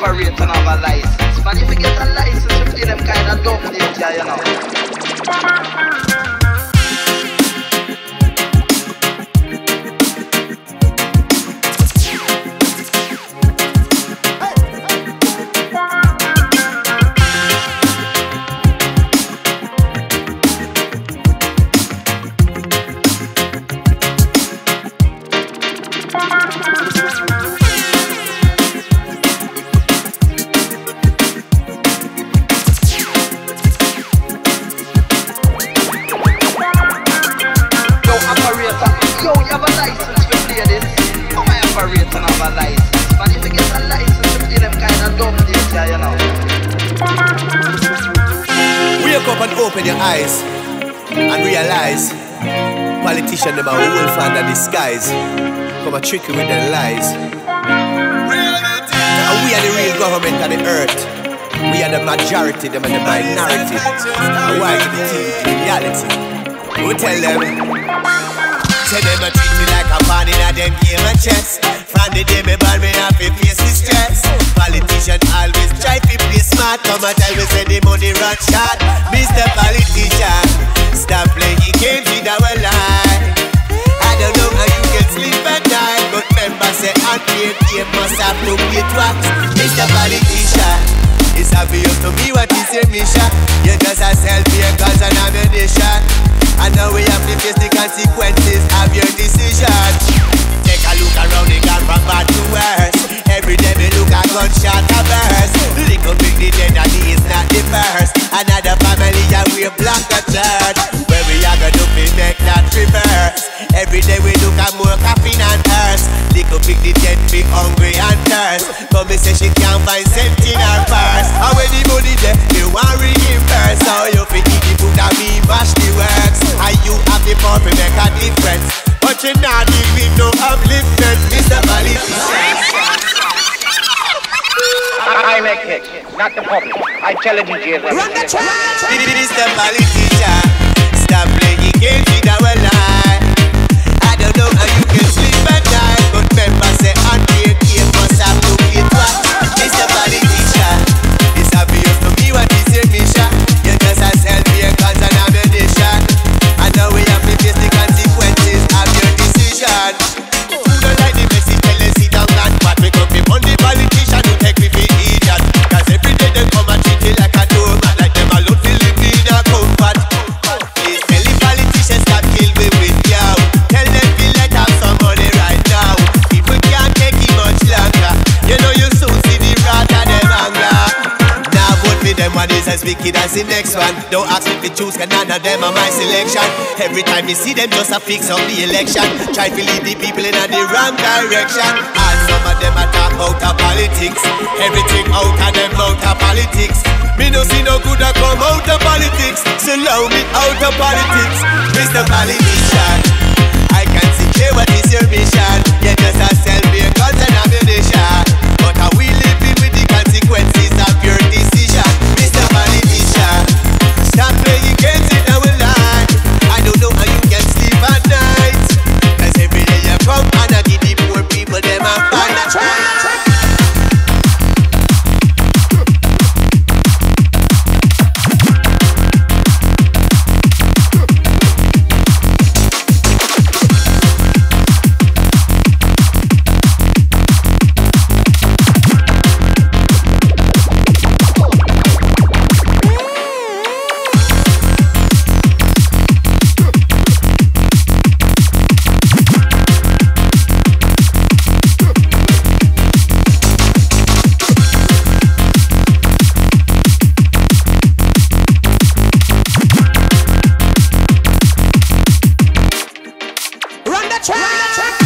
My operator have a license? Man, if you get a license to play them kind of dumb nature, you know. Politician them a wolf under disguise. Come a trick you with their lies. And we are the real government of the earth. We are the majority, them are the minority. And why give the team reality? We tell them. Tell them I treat me like a pawn in a them game of chess. The day me born, me have to face the stress. Politician always try to play smart. Come a time we say the money run short. Mr. Every day we look at more caffeine and hearse Little big the dead be hungry and thirst But me say she can't find cent in her purse And when the money there, you want reimburse So you fit eat the food and me mash the works And you have the power to make a difference But you not deal with no upliftment Mr. Politician I make it, not the public. I tell the DJ. Run the track. Mr. Politician, stop playing games with our life. Is as wicked as the next one. Don't ask me to choose, cause none of them are my selection. Every time you see them, just a fix up the election. Try to lead the people in the wrong direction. And some of them are talk out of politics. Everything out of them out of politics. Me no see no good that come out of politics. So allow me out of politics. Mr. Politician, I can see clear 拉扯。拉扯拉